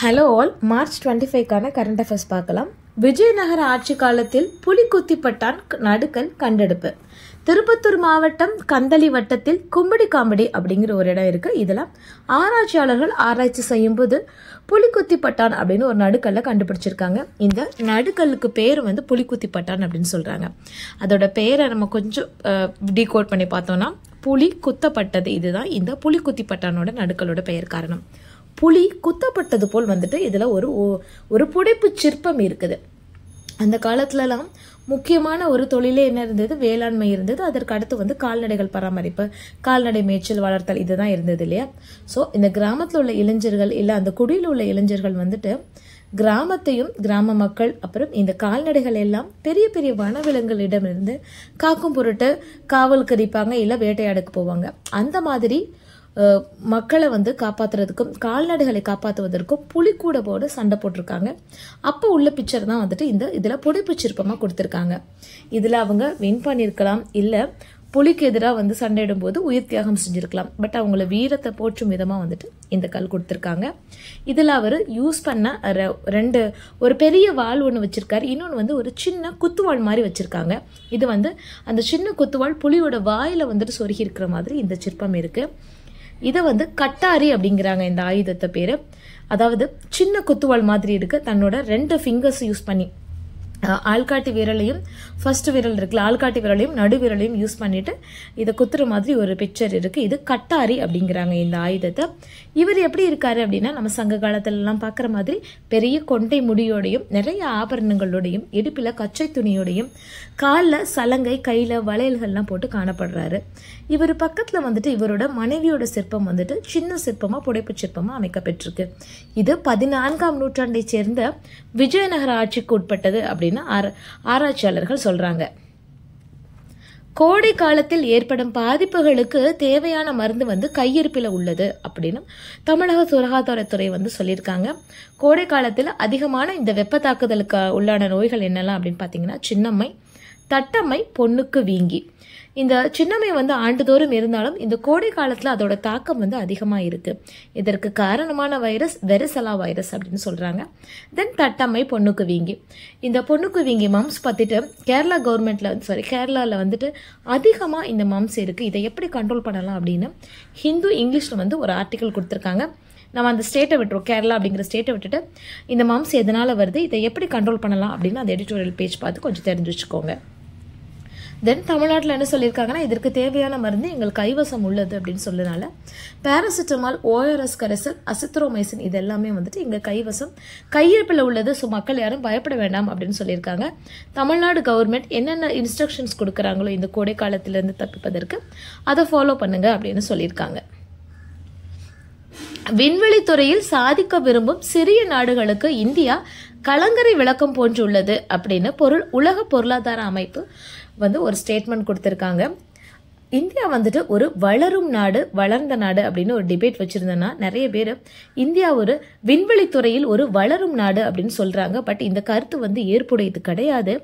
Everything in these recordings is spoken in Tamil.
ஹலோ ஆல் மார்ச் டுவெண்ட்டி ஃபைவ்க்கான கரண்ட் அஃபேர்ஸ் பார்க்கலாம். விஜயநகர ஆட்சி காலத்தில் புலிக்குத்திப்பட்டான் நடுக்கல் கண்டெடுப்பு. திருப்பத்தூர் மாவட்டம் கந்தளி வட்டத்தில் கும்படி காம்படி அப்படிங்கிற ஒரு இடம் இருக்குது இதில் ஆராய்ச்சியாளர்கள் ஆராய்ச்சி செய்யும்போது புலிக்குத்திப்பட்டான் அப்படின்னு ஒரு நடுக்கல்லை கண்டுபிடிச்சிருக்காங்க. இந்த நடுக்கல்லுக்கு பேர் வந்து புலிக்குத்திப்பட்டான் அப்படின்னு சொல்கிறாங்க அதோட பேரை நம்ம கொஞ்சம் டீகோட் பண்ணி பார்த்தோம்னா புலி குத்தப்பட்டது. இதுதான் இந்த புலி குத்திப்பட்டானோட நடுக்கலோட பெயர் காரணம். புலி குத்தப்பட்டது போல் வந்துட்டு இதில் ஒரு ஒரு புடைப்பு சிற்பம் இருக்குது. அந்த காலத்துலலாம் முக்கியமான ஒரு தொழிலே என்ன இருந்தது? வேளாண்மை இருந்தது. அதற்கு அடுத்து வந்து கால்நடைகள் பராமரிப்பு கால்நடை மேய்ச்சல் வளர்த்தல் இதுதான் இருந்தது இல்லையா? ஸோ இந்த கிராமத்தில் உள்ள இளைஞர்கள் இல்லை அந்த குடியில் உள்ள இளைஞர்கள் வந்துட்டு கிராமத்தையும் கிராம மக்கள் அப்புறம் இந்த கால்நடைகள் எல்லாம் பெரிய பெரிய வனவிலங்குகளிடமிருந்து காக்கும் பொருட்டு காவல் கரிப்பாங்க இல்லை வேட்டையாடுக்கு போவாங்க. அந்த மாதிரி மக்களை வந்து காப்பாத்துறதுக்கும் கால்நடைகளை காப்பாற்றுவதற்கும் புலிக்கூட போடு சண்டை போட்டிருக்காங்க. அப்போ உள்ள பிக்சர் தான் வந்துட்டு இந்த இதில் புடைப்பு சிற்பமாக கொடுத்துருக்காங்க. இதில் அவங்க வின் பண்ணியிருக்கலாம் இல்லை புலிக்கு எதிராக வந்து சண்டையிடும்போது உயிர் தியாகம் செஞ்சுருக்கலாம். பட் அவங்கள வீரத்தை போற்றும் விதமாக வந்துட்டு இந்த கல் கொடுத்துருக்காங்க. இதில் அவர் யூஸ் பண்ண ர- ரெண்டு ஒரு பெரிய வாள் ஒன்று வச்சிருக்காரு. இன்னொன்று வந்து ஒரு சின்ன குத்துவாள் மாதிரி வச்சுருக்காங்க. இது வந்து அந்த சின்ன குத்துவாள் புலியோட வாயில் வந்துட்டு சொருகி இருக்கிற மாதிரி இந்த சிற்பம் இருக்குது இதை வந்து கட்டாரி அப்படிங்கிறாங்க இந்த ஆயுதத்தை பேர். அதாவது சின்ன குத்துவாள் மாதிரி இருக்கு. தன்னோட ரெண்டு ஃபிங்கர்ஸ் யூஸ் பண்ணி ஆள்காட்டி விரலையும் ஃபர்ஸ்ட் விரல் இருக்குல்ல ஆள்காட்டி விரலையும் நடு விரலையும் யூஸ் பண்ணிட்டு இதை குத்துற மாதிரி ஒரு பிக்சர் இருக்குது இது கட்டாரி அப்படிங்கிறாங்க இந்த ஆயுதத்தை. இவர் எப்படி இருக்காரு அப்படின்னா நம்ம சங்க காலத்திலலாம் பார்க்குற மாதிரி பெரிய கொண்டை முடியோடையும் நிறைய ஆபரணங்களோடையும் இடுப்பில் கச்சை துணியோடையும் காலில் சலங்கை கையில் வளையல்கள்லாம் போட்டு காணப்படுறாரு. இவர் பக்கத்தில் வந்துட்டு இவரோட மனைவியோட சிற்பம் வந்துட்டு சின்ன சிற்பமாக புடைப்பு சிற்பமாக அமைக்கப்பட்டிருக்கு. இது பதினான்காம் நூற்றாண்டை சேர்ந்த விஜயநகர ஆட்சிக்கு உட்பட்டது அப்படின்னு ஆராய்ச்சியாளர்கள் சொல்றாங்க. கோடை காலத்தில் ஏற்படும் பாதிப்புகளுக்கு தேவையான மருந்து வந்து கையிருப்பில் உள்ளது அப்படின்னு தமிழக சுகாதாரத்துறை வந்து சொல்லியிருக்காங்க. கோடை காலத்தில் அதிகமான இந்த வெப்ப தாக்குதலுக்கு உள்ளான நோய்கள் என்னெல்லாம் அப்படின்னு பார்த்தீங்கன்னா சின்னம்மை தட்டம்மை பொண்ணுக்கு வீங்கி. இந்த சின்னம்மை வந்து ஆண்டுதோறும் இருந்தாலும் இந்த கோடை காலத்தில் அதோட தாக்கம் வந்து அதிகமாக இருக்கு. இதற்கு காரணமான வைரஸ் வெரிசலா வைரஸ் அப்படின்னு சொல்கிறாங்க தென் தட்டம்மை பொண்ணுக்கு வீங்கி. இந்த பொண்ணுக்கு வீங்கி மம்ஸ் பார்த்துட்டு கேரளா கவர்மெண்ட்டில் வந்து சாரி கேரளாவில் வந்துட்டு அதிகமாக இந்த மம்ஸ் இருக்கு. இதை எப்படி கண்ட்ரோல் பண்ணலாம் அப்படின்னு ஹிந்து இங்கிலீஷில் வந்து ஒரு ஆர்டிக்கல் கொடுத்துருக்காங்க. நம்ம அந்த ஸ்டேட்டை விட்டுருவோம் கேரளா அப்படிங்கிற ஸ்டேட்டை விட்டுட்டு இந்த மம்ஸ் எதனால் வருது? இதை எப்படி கண்ட்ரோல் பண்ணலாம் அப்படின்னு அந்த எடிட்டோரியல் பேஜ் பார்த்து கொஞ்சம் தெரிஞ்சு வச்சுக்கோங்க. தென் தமிழ்நாட்டில் என்ன சொல்லியிருக்காங்கன்னா இதற்கு தேவையான மருந்து எங்கள் கைவசம் உள்ளது அப்படின்னு சொல்லனால பேராசிட்டமால் ஓஆர்எஸ் கரைசல் அசித்ரோமைசின் இது எல்லாமே வந்துட்டு எங்கள் கைவசம். கையிருப்பில் உள்ளது ஸோ மக்கள் யாரும் பயப்பட வேண்டாம் அப்படின்னு சொல்லியிருக்காங்க. தமிழ்நாடு கவர்மெண்ட் என்னென்ன இன்ஸ்ட்ரக்ஷன்ஸ் கொடுக்குறாங்களோ இந்த கோடை காலத்திலேருந்து தப்பிப்பதற்கு அதை ஃபாலோ பண்ணுங்க அப்படின்னு சொல்லியிருக்காங்க. விண்வெளி துறையில் சாதிக்க விரும்பும் சிறிய நாடுகளுக்கு இந்தியா கலங்கரை விளக்கம் போன்றுள்ளது அப்படின்னு பொருள் உலக பொருளாதார அமைப்பு வந்து ஒரு ஸ்டேட்மெண்ட் கொடுத்துருக்காங்க. இந்தியா வந்துட்டு ஒரு வளரும் நாடு வளர்ந்த நாடு அப்படின்னு ஒரு டிபேட் வச்சுருந்தேன்னா நிறைய பேர் இந்தியா ஒரு விண்வெளித்துறையில் ஒரு வளரும் நாடு அப்படின்னு சொல்கிறாங்க பட் இந்த கருத்து வந்து ஏற்புடையது கிடையாது.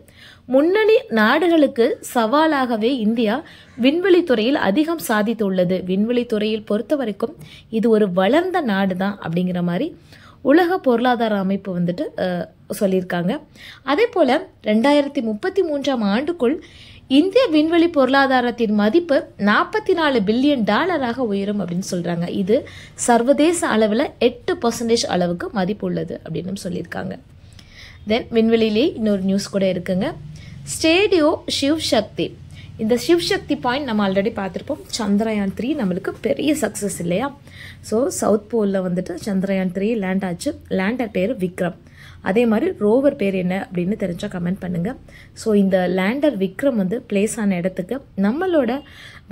முன்னணி நாடுகளுக்கு சவாலாகவே இந்தியா விண்வெளித்துறையில் அதிகம் சாதித்துள்ளது. விண்வெளித்துறையில் பொறுத்த வரைக்கும் இது ஒரு வளர்ந்த நாடு தான் அப்படிங்கிற மாதிரி உலக பொருளாதார அமைப்பு வந்துட்டு சொல்லியிருக்காங்க. அதே போல் ரெண்டாயிரத்தி முப்பத்தி மூன்றாம் ஆண்டுக்குள் இந்திய விண்வெளி பொருளாதாரத்தின் மதிப்பு நாற்பத்தி நாலு பில்லியன் டாலராக உயரும் அப்படின்னு சொல்கிறாங்க இது சர்வதேச அளவில் எட்டு பர்சன்டேஜ் அளவுக்கு மதிப்பு உள்ளது அப்படின்னு சொல்லியிருக்காங்க. தென் விண்வெளியிலே இன்னொரு நியூஸ் கூட இருக்குங்க. ஸ்டேடியோ சிவ் சக்தி இந்த சிவ் சக்தி பாயிண்ட் நம்ம ஆல்ரெடி பார்த்துருப்போம். சந்திரயான் த்ரீ நம்மளுக்கு பெரிய சக்ஸஸ் இல்லையா? ஸோ சவுத் போலில் வந்துட்டு சந்திரயான் த்ரீ லேண்ட் ஆச்சு. லேண்டர் பேர் விக்ரம். அதே மாதிரி ரோவர் பேர் என்ன அப்படின்னு தெரிஞ்சால் கமெண்ட் பண்ணுங்கள் ஸோ இந்த லேண்டர் விக்ரம் வந்து பிளேஸ் ஆன இடத்துக்கு நம்மளோட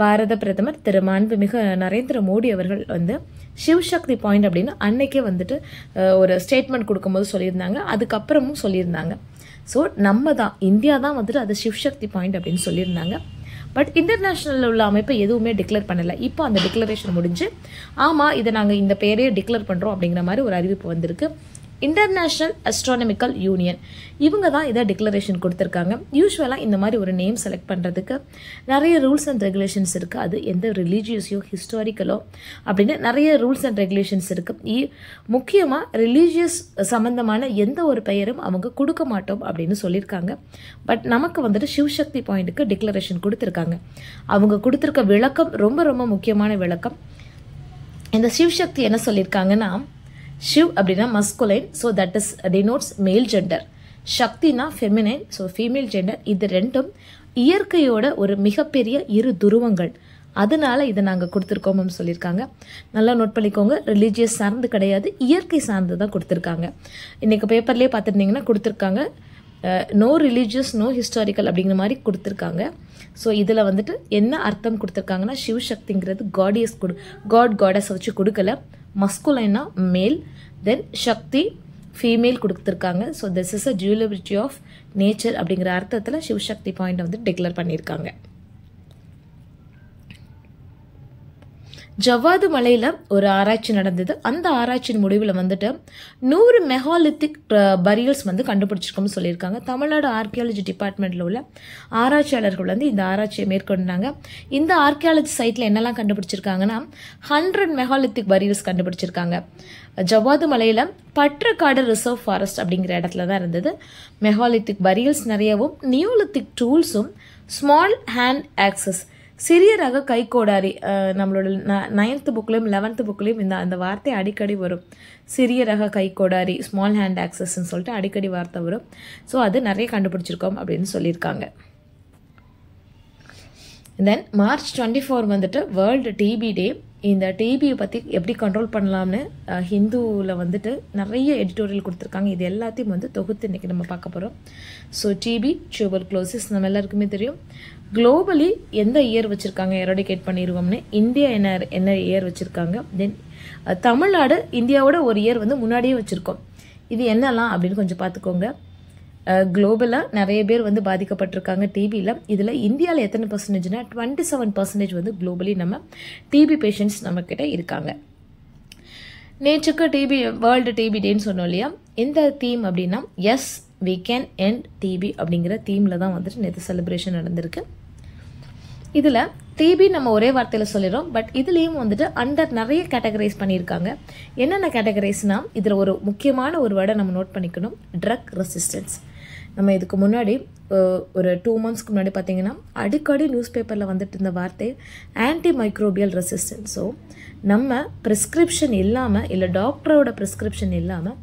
பாரத பிரதமர் திரு மாண்புமிகு நரேந்திர மோடி அவர்கள் வந்து சிவசக்தி பாயிண்ட் அப்படின்னு அன்னைக்கே வந்துட்டு ஒரு ஸ்டேட்மெண்ட் கொடுக்கும்போது சொல்லியிருந்தாங்க. அதுக்கப்புறமும் சொல்லியிருந்தாங்க. ஸோ நம்ம தான் இந்தியா தான் வந்துட்டு அது சிவசக்தி பாயிண்ட் அப்படின்னு சொல்லியிருந்தாங்க. பட் இன்டர்நேஷ்னலில் உள்ள அமைப்பு எதுவுமே டிக்ளேர் பண்ணலை. இப்போ அந்த டிக்ளரேஷன் முடிஞ்சு ஆமாம் இதை நாங்கள் இந்த பேரையே டிக்ளேர் பண்ணுறோம் அப்படிங்கிற மாதிரி ஒரு அறிவிப்பு வந்திருக்கு. இன்டர்நேஷ்னல் அஸ்ட்ரானமிக்கல் யூனியன் இவங்க தான் இதை டிக்ளரேஷன் கொடுத்துருக்காங்க. யூஸ்வலாக இந்த மாதிரி ஒரு நேம் செலக்ட் பண்ணுறதுக்கு நிறைய ரூல்ஸ் அண்ட் ரெகுலேஷன்ஸ் இருக்குது அது எந்த ரிலீஜியஸையோ ஹிஸ்டாரிக்கலோ அப்படின்னு நிறைய ரூல்ஸ் அண்ட் ரெகுலேஷன்ஸ் இருக்குது முக்கியமாக ரிலீஜியஸ் சம்மந்தமான எந்த ஒரு பெயரும் அவங்க கொடுக்க மாட்டோம் அப்படின்னு சொல்லியிருக்காங்க. பட் நமக்கு வந்துட்டு சிவசக்தி பாயிண்ட்டுக்கு டிக்ளரேஷன் கொடுத்துருக்காங்க. அவங்க கொடுத்துருக்க விளக்கம் ரொம்ப ரொம்ப முக்கியமான விளக்கம். இந்த சிவசக்தி என்ன சொல்லியிருக்காங்கன்னா ஷிவ் அப்படின்னா masculine so that is denotes male gender சக்தினா feminine so female gender இது ரெண்டும் இயற்கையோட ஒரு மிகப்பெரிய இரு துருவங்கள். அதனால இதை நாங்கள் கொடுத்துருக்கோம்னு சொல்லியிருக்காங்க. நல்லா நோட் பண்ணிக்கோங்க ரிலீஜியஸ் சார்ந்து கிடையாது இயற்கை சார்ந்து தான் கொடுத்துருக்காங்க. இன்றைக்கி பேப்பர்லேயே பார்த்துருந்தீங்கன்னா கொடுத்துருக்காங்க நோ ரிலீஜியஸ் நோ ஹிஸ்டாரிக்கல் அப்படிங்கிற மாதிரி கொடுத்துருக்காங்க. ஸோ இதில் வந்துட்டு என்ன அர்த்தம் கொடுத்துருக்காங்கன்னா சிவசக்திங்கிறது காடியஸ் கொடு காட் காடஸ் வச்சு கொடுக்கல. மஸ்குலைனா மேல் தென் சக்தி ஃபீமேல் கொடுத்துருக்காங்க. So this is a durability of nature அப்படிங்கிற அர்த்தத்தில் சிவசக்தி பாயிண்ட் வந்து டிக்ளேர் பண்ணியிருக்காங்க. ஜவ்வாது மலையில் ஒரு ஆராய்ச்சி நடந்தது. அந்த ஆராய்ச்சியின் முடிவில் வந்துட்டு நூறு மெகாலித்திக் பரியல்ஸ் வந்து கண்டுபிடிச்சிருக்கோம்னு சொல்லியிருக்காங்க. தமிழ்நாடு ஆர்கியாலஜி டிபார்ட்மெண்ட்டில் உள்ள ஆராய்ச்சியாளர்கள் வந்து இந்த ஆராய்ச்சியை மேற்கொண்டாங்க. இந்த ஆர்கியாலஜி சைட்டில் என்னெல்லாம் கண்டுபிடிச்சிருக்காங்கன்னா ஹண்ட்ரட் மெகாலித்திக் பரியல்ஸ் கண்டுபிடிச்சிருக்காங்க. ஜவ்வாது மலையில் பற்றக்காடு ரிசர்வ் ஃபாரஸ்ட் அப்படிங்கிற இடத்துல தான் இருந்தது. மெகாலித்திக் பரியல்ஸ் நிறையவும் நியூலித்திக் டூல்ஸும் ஸ்மால் ஹேண்ட் ஆக்சஸ் சிறிய ரக கைக்கோடாரி நம்மளோட நைன்த்து புக்லேயும் லெவன்த்து புக்லேயும் இந்த அந்த வார்த்தை அடிக்கடி வரும். சிறிய ரக கைக்கோடாரி ஸ்மால் ஹேண்ட் ஆக்சஸ்ன்னு சொல்லிட்டு அடிக்கடி வார்த்தை வரும். ஸோ அது நிறைய கண்டுபிடிச்சிருக்கோம் அப்படின்னு சொல்லியிருக்காங்க. தென் மார்ச் டுவெண்ட்டி ஃபோர் வந்துட்டு வேர்ல்டு டிபி டே இந்த டிபியை பற்றி எப்படி கண்ட்ரோல் பண்ணலாம்னு ஹிந்துவில் வந்துட்டு நிறைய எடிட்டோரியல் கொடுத்துருக்காங்க. இது எல்லாத்தையும் வந்து தொகுத்து இன்றைக்கி நம்ம பார்க்க போகிறோம் ஸோ டிபி டியூபர் க்ளோசிஸ் நம்ம எல்லாருக்குமே தெரியும். குளோபலி எந்த இயர் வச்சுருக்காங்க? எரோடிகேட் பண்ணிடுவோம்னு. இந்தியா என்ன என்ன இயர் வச்சுருக்காங்க? தென் தமிழ்நாடு இந்தியாவோட ஒரு இயர் வந்து முன்னாடியே வச்சுருக்கோம். இது என்னலாம் அப்படின்னு கொஞ்சம் பார்த்துக்கோங்க. குளோபலாக நிறைய பேர் வந்து பாதிக்கப்பட்டிருக்காங்க டிபியில் இதில் இந்தியாவில் எத்தனை பர்சன்டேஜ்னா டுவெண்ட்டி செவன் பர்சன்டேஜ் வந்து குளோபலி நம்ம டிபி பேஷண்ட்ஸ் நம்மக்கிட்ட இருக்காங்க. நேற்றுக்கு டிபி வேர்ல்டு டிபி டேன்னு சொன்னோம் இல்லையா? எந்த தீம் அப்படின்னா yes we can end TB அப்படிங்கிற தீமில் தான் வந்துட்டு நேற்று செலிப்ரேஷன் நடந்திருக்கு. இதில் டிபி நம்ம ஒரே வார்த்தையில் சொல்லிடுறோம் பட் இதுலேயும் வந்துட்டு அண்டர் நிறைய கேட்டகரைஸ் பண்ணியிருக்காங்க. என்னென்ன கேட்டகரைஸ்னால் இதில் ஒரு முக்கியமான ஒரு வேர்டை நம்ம நோட் பண்ணிக்கணும் ட்ரக் ரெசிஸ்டன்ஸ் நம்ம இதுக்கு முன்னாடி ஒரு டூ மந்த்ஸ்க்கு முன்னாடி பார்த்தீங்கன்னா அடிக்கடி நியூஸ் பேப்பரில் வந்துட்டு இருந்த வார்த்தை ஆன்டி மைக்ரோபியல் ரெசிஸ்டன்ஸ் ஸோ நம்ம ப்ரிஸ்கிரிப்ஷன் இல்லாமல் இல்லை டாக்டரோட ப்ரிஸ்கிரிப்ஷன் இல்லாமல்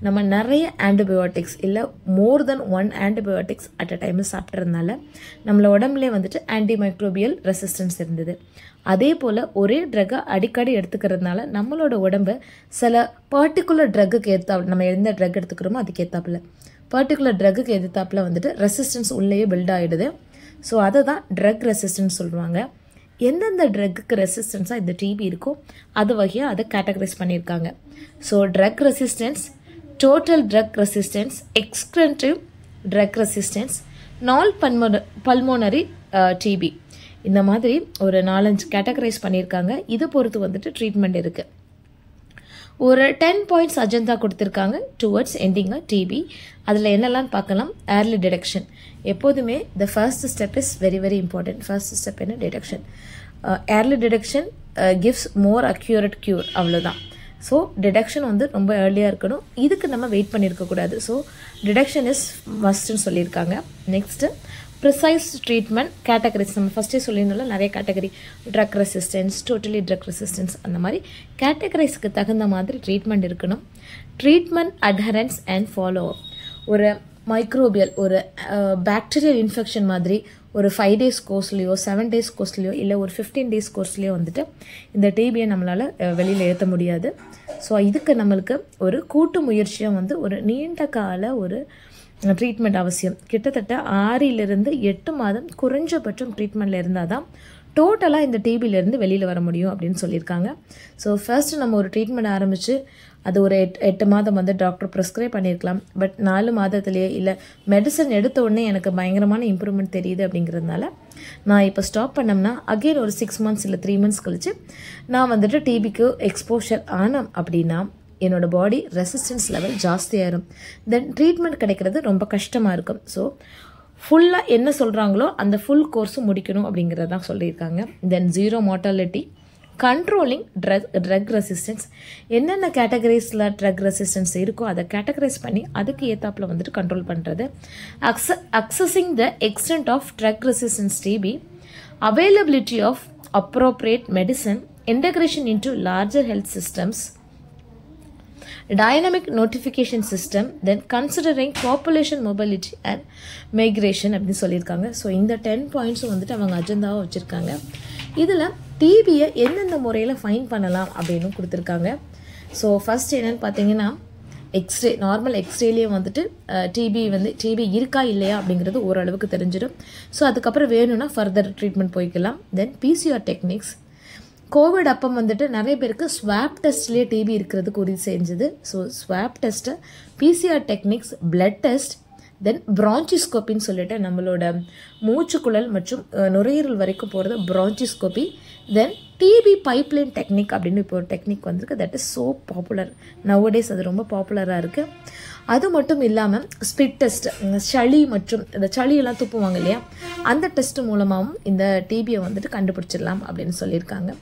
நம்ம நிறைய ஆன்டிபயோட்டிக்ஸ் இல்லை more than one antibiotics at a டைமில் சாப்பிட்றதுனால நம்மள உடம்புலே வந்துட்டு ஆன்டி மைக்ரோபியல் ரெசிஸ்டன்ஸ் இருந்தது. அதே போல் ஒரே ட்ரக்கை அடிக்கடி எடுத்துக்கிறதுனால நம்மளோட உடம்பு சில பர்டிகுலர் ட்ரக்குக்கு ஏற்றா நம்ம எந்த ட்ரக் எடுத்துக்கிறோமோ அதுக்கு ஏற்றாப்புல பர்டிகுலர் ட்ரக்குக்கு எதிர்த்தாப்பில் வந்துட்டு ரெசிஸ்டன்ஸ் உள்ளேயே பில்ட் ஆகிடுது ஸோ அதை தான் ட்ரக் ரெசிஸ்டன்ஸ் சொல்லுவாங்க எந்தெந்த ட்ரக்குக்கு ரெசிஸ்டன்ஸாக இந்த டிபி இருக்கோ அது வகையாக அதை கேட்டகரைஸ் பண்ணியிருக்காங்க. So drug resistance total drug resistance extensive drug resistance நால் பல்மோன பல்மோனரி டிபி இந்த மாதிரி ஒரு நாலஞ்சு கேட்டகரைஸ் பண்ணியிருக்காங்க. இதை பொறுத்து வந்துட்டு ட்ரீட்மெண்ட் இருக்குது ஒரு டென் பாயிண்ட்ஸ் அஜெண்டா கொடுத்துருக்காங்க டுவர்ட்ஸ் எண்டிங்காக டிபி அதில் என்னெல்லாம் பார்க்கலாம்? ஏர்லி டிடெக்ஷன் எப்போதுமே the first step is very very important first step என்ன? Detection early detection gives more accurate cure அவ்வளோதான் ஸோ டிடெக்ஷன் வந்து ரொம்ப ஏர்லியாக இருக்கணும். இதுக்கு நம்ம வெயிட் பண்ணியிருக்கக்கூடாது ஸோ டிடெக்ஷன் இஸ் மஸ்ட்னு சொல்லியிருக்காங்க. நெக்ஸ்ட்டு ப்ரிசைஸ் ட்ரீட்மெண்ட் கேட்டகரிஸ் நம்ம ஃபஸ்ட்டே சொல்லியிருந்தோம்ல நிறைய category drug resistance totally drug resistance அந்த மாதிரி கேட்டகரைஸ்க்கு தகுந்த மாதிரி ட்ரீட்மெண்ட் இருக்கணும். Treatment adherence and follow up ஒரு மைக்ரோபியல் ஒரு பாக்டீரியல் இன்ஃபெக்ஷன் மாதிரி ஒரு ஃபைவ் டேஸ் கோர்ஸ்லேயோ செவன் டேஸ் கோர்ஸ்லேயோ இல்லை ஒரு ஃபிஃப்டீன் டேஸ் கோர்ஸ்லேயோ வந்துட்டு இந்த டிபியை நம்மளால் வெளியில் ஏற்ற முடியாது. ஸோ இதுக்கு நம்மளுக்கு ஒரு கூட்டு முயற்சியாக வந்து ஒரு நீண்ட கால ஒரு ட்ரீட்மெண்ட் அவசியம். கிட்டத்தட்ட ஆறிலிருந்து எட்டு மாதம் குறைஞ்சபட்சம் ட்ரீட்மெண்ட்டில் இருந்தால் தான் டோட்டலாக இந்த டிபிலேருந்து வெளியில் வர முடியும் அப்படின்னு சொல்லியிருக்காங்க. ஸோ ஃபர்ஸ்ட் நம்ம ஒரு ட்ரீட்மெண்ட் ஆரம்பித்து அது ஒரு எட் எட்டு மாதம் வந்து டாக்டர் ப்ரிஸ்கிரைப் பண்ணியிருக்கலாம். பட் நாலு மாதத்துலேயே இல்லை மெடிசன் எடுத்த உடனே எனக்கு பயங்கரமான இம்ப்ரூவ்மெண்ட் தெரியுது அப்படிங்கிறதுனால நான் இப்போ ஸ்டாப் பண்ணோம்னா அகெயின் ஒரு சிக்ஸ் மந்த்ஸ் இல்லை த்ரீ மந்த்ஸ் கழித்து நான் வந்துட்டு டிபிக்கு எக்ஸ்போஷர் ஆனோம் அப்படின்னா என்னோட பாடி ரெசிஸ்டன்ஸ் லெவல் ஜாஸ்தியாயிரும். தென் ட்ரீட்மெண்ட் கிடைக்கிறது ரொம்ப கஷ்டமாக இருக்கும். ஸோ ஃபுல்லாக என்ன சொல்கிறாங்களோ அந்த ஃபுல் கோர்ஸும் முடிக்கணும் அப்படிங்கிறதான் சொல்லியிருக்காங்க. Then zero mortality controlling drug drug resistance என்னென்ன கேட்டகரிஸில் ட்ரக் ரெசிஸ்டன்ஸ் இருக்கோ அதை கேட்டகரைஸ் பண்ணி அதுக்கு ஏத்தாப்பில் வந்துட்டு கண்ட்ரோல் பண்ணுறது அக்ச accessing the extent of drug resistance TB availability of appropriate medicine, integration into larger health systems, dynamic notification system then considering population mobility and migration அப்படின்னு சொல்லியிருக்காங்க. ஸோ இந்த டென் பாயிண்ட்ஸும் வந்துட்டு அவங்க அஜெண்டாவாக வச்சுருக்காங்க. இதில் டிபியை எந்தெந்த முறையில் ஃபைன் பண்ணலாம் அப்படின்னு கொடுத்துருக்காங்க. ஸோ ஃபஸ்ட் என்னென்னு பார்த்தீங்கன்னா எக்ஸ்ரே நார்மல் எக்ஸ்ரேலேயே வந்துட்டு டிபி வந்து டிபி இருக்கா இல்லையா அப்படிங்கிறது ஓரளவுக்கு தெரிஞ்சிடும். ஸோ அதுக்கப்புறம் வேணும்னா ஃபர்தர் ட்ரீட்மெண்ட் போய்க்கலாம். தென் பிசிஆர் டெக்னிக்ஸ் கோவிட் அப்போ வந்துட்டு நிறைய பேருக்கு ஸ்வாப் டெஸ்ட்லேயே டிபி இருக்கிறதுக்கு உறுதி செஞ்சது. So swab test PCR techniques blood test then பிரான்ச்சிஸ்கோப்பின்னு சொல்லிட்டு நம்மளோட மூச்சுக்குழல் மற்றும் நுரையீரல் வரைக்கும் போகிறது bronchoscopy then TB pipeline technique அப்படின்னு இப்போ ஒரு டெக்னிக் வந்திருக்கு. That is so popular nowadays அது ரொம்ப பாப்புலராக இருக்குது அது மட்டும் இல்லாமல் ஸ்பிட் டெஸ்ட் சளி மற்றும் இந்த சளியெல்லாம் துப்புவாங்க இல்லையா? அந்த டெஸ்ட் மூலமாகவும் இந்த டிபியை வந்துட்டு கண்டுபிடிச்சிடலாம் அப்படின்னு சொல்லியிருக்காங்க.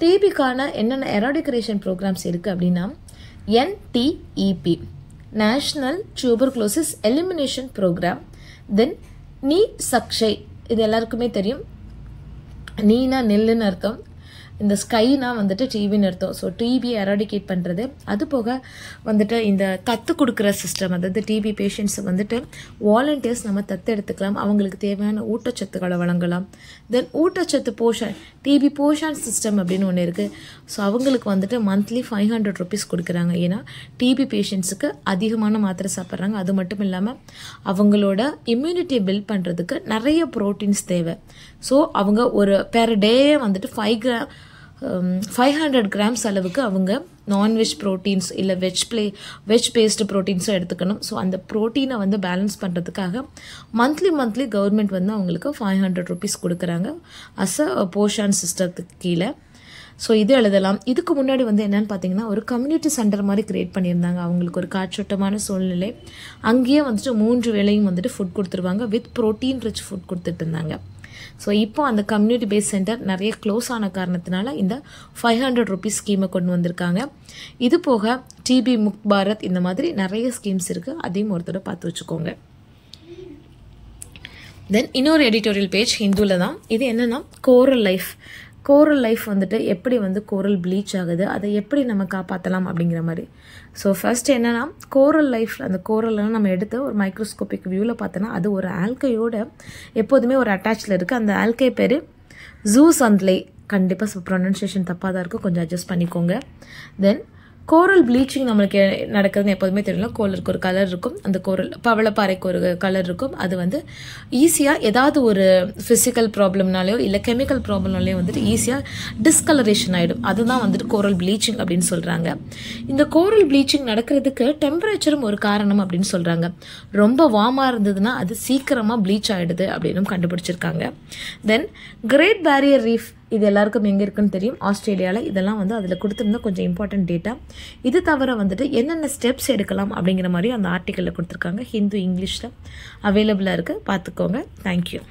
டிபிக்கான என்னென்ன எராடிகரேஷன் ப்ரோக்ராம்ஸ் இருக்குது அப்படின்னா NTEP national tuberculosis elimination program then நீ சக்ஷை இது எல்லாருக்குமே தெரியும். நீனா நெல்லுன்னு அர்த்தம். இந்த ஸ்கைனா வந்துட்டு டிவின்னு அர்த்தம். ஸோ டிபியை எராடிகேட் பண்ணுறது அது போக வந்துட்டு இந்த தத்து கொடுக்குற சிஸ்டம் அதாவது டிபி பேஷண்ட்ஸை வந்துட்டு வாலண்டியர்ஸ் நம்ம தத்து எடுத்துக்கலாம். அவங்களுக்கு தேவையான ஊட்டச்சத்துக்களை வழங்கலாம். தென் ஊட்டச்சத்து போஷன் டிபி போஷன் சிஸ்டம் அப்படின்னு ஒன்று இருக்குது ஸோ அவங்களுக்கு வந்துட்டு மந்த்லி ஃபைவ் ஹண்ட்ரட் ருபீஸ் கொடுக்குறாங்க. ஏன்னா டிபி பேஷண்ட்ஸுக்கு அதிகமான மாத்திரை சாப்பிட்றாங்க. அது மட்டும் இல்லாமல் அவங்களோட இம்யூனிட்டியை பில்ட் பண்ணுறதுக்கு நிறைய ப்ரோட்டீன்ஸ் தேவை. ஸோ அவங்க ஒரு பெர் டே வந்துட்டு five gram five hundred grams அளவுக்கு அவங்க நான்வெஜ் ப்ரோட்டீன்ஸ் இல்லை வெஜ் ப்ளே வெஜ் பேஸ்டு ப்ரோட்டீன்ஸும் எடுத்துக்கணும். ஸோ அந்த ப்ரோட்டீனை வந்து பேலன்ஸ் பண்ணுறதுக்காக மந்த்லி மந்த்லி கவர்மெண்ட் வந்து அவங்களுக்கு ஃபைவ் ஹண்ட்ரட் ருபீஸ் கொடுக்குறாங்க. அஸ் அ போஷான் சிஸ்டத்துக்கு கீழே. ஸோ இது எழுதலாம். இதுக்கு முன்னாடி வந்து என்னென்னு பார்த்தீங்கன்னா ஒரு கம்யூனிட்டி சென்டர் மாதிரி கிரியேட் பண்ணியிருந்தாங்க. அவங்களுக்கு ஒரு காற்றோட்டமான சூழ்நிலை. அங்கேயே வந்துட்டு மூன்று வேலையும் வந்துட்டு ஃபுட் கொடுத்துருவாங்க. வித் ப்ரோட்டீன் ரிச் ஃபுட் கொடுத்துட்டு இருந்தாங்க. ஸோ இப்போ அந்த கம்யூனிட்டி பேஸ் சென்டர் நிறைய க்ளோஸ் ஆன காரணத்தினால இந்த ஃபைவ் ஹண்ட்ரட் ருபீஸ் ஸ்கீமை கொண்டு வந்திருக்காங்க. இது போக டிபி முக் பாரத் இந்த மாதிரி நிறைய ஸ்கீம்ஸ் இருக்குது அதையும் ஒருத்தர பார்த்து வச்சுக்கோங்க. தென் இன்னொரு எடிட்டோரியல் பேஜ் ஹிந்துவில் தான். இது என்னென்னா கோரல் லைஃப் கோரல் லைஃப் வந்துட்டு எப்படி வந்து கோரல் ப்ளீச் ஆகுது அதை எப்படி நம்ம காப்பாற்றலாம் அப்படிங்கிற மாதிரி. ஸோ ஃபஸ்ட் என்னென்னா கோரல் லைஃப்பில் அந்த கோரல்லாம் நம்ம எடுத்து ஒரு மைக்ரோஸ்கோபிக் வியூவில் பார்த்தோன்னா அது ஒரு ஆல்கையோட எப்போதுமே ஒரு அட்டாச்சில் இருக்குது அந்த ஆல்கை பேர் ஜூ சந்த்லே கண்டிப்பாக ப்ரொனன்சியேஷன் தப்பாக தான் இருக்கும். கொஞ்சம் அட்ஜஸ்ட் பண்ணிக்கோங்க. தென் கோரல் ப்ளீச்சிங் நம்மளுக்கு நடக்கிறதுன்னு எப்போதுமே தெரியல கோரலுக்கு ஒரு கலர் இருக்கும். அந்த கோரல் பவளப்பாறைக்கு ஒரு கலர் இருக்கும். அது வந்து ஈஸியாக ஏதாவது ஒரு ஃபிசிக்கல் ப்ராப்ளம்னாலேயோ இல்லை கெமிக்கல் ப்ராப்ளம்னாலேயோ வந்துட்டு ஈஸியாக டிஸ்கலரேஷன் ஆகிடும் அதுதான் வந்துட்டு கோரல் ப்ளீச்சிங் அப்படின்னு சொல்கிறாங்க இந்த கோரல் ப்ளீச்சிங் நடக்கிறதுக்கு டெம்பரேச்சரும் ஒரு காரணம் அப்படின்னு சொல்கிறாங்க ரொம்ப வார்மாக இருந்ததுன்னா அது சீக்கிரமாக ப்ளீச் ஆகிடுது அப்படின்னு கண்டுபிடிச்சிருக்காங்க. தென் கிரேட் பேரியர் ரீஃப் இது எல்லாருக்கும் எங்கே இருக்குன்னு தெரியும். ஆஸ்திரேலியாவில் இதெல்லாம் வந்து அதில் கொடுத்துருந்தா கொஞ்சம் இம்பார்ட்டன்ட் டேட்டா இது தவிர வந்துட்டு என்னென்ன ஸ்டெப்ஸ் எடுக்கலாம் அப்படிங்கிற மாதிரி அந்த ஆர்டிக்கலில் கொடுத்துருக்காங்க. ஹிந்து இங்கிலீஷில் அவைலபிளாக இருக்குது பார்த்துக்கோங்க. தேங்க்யூ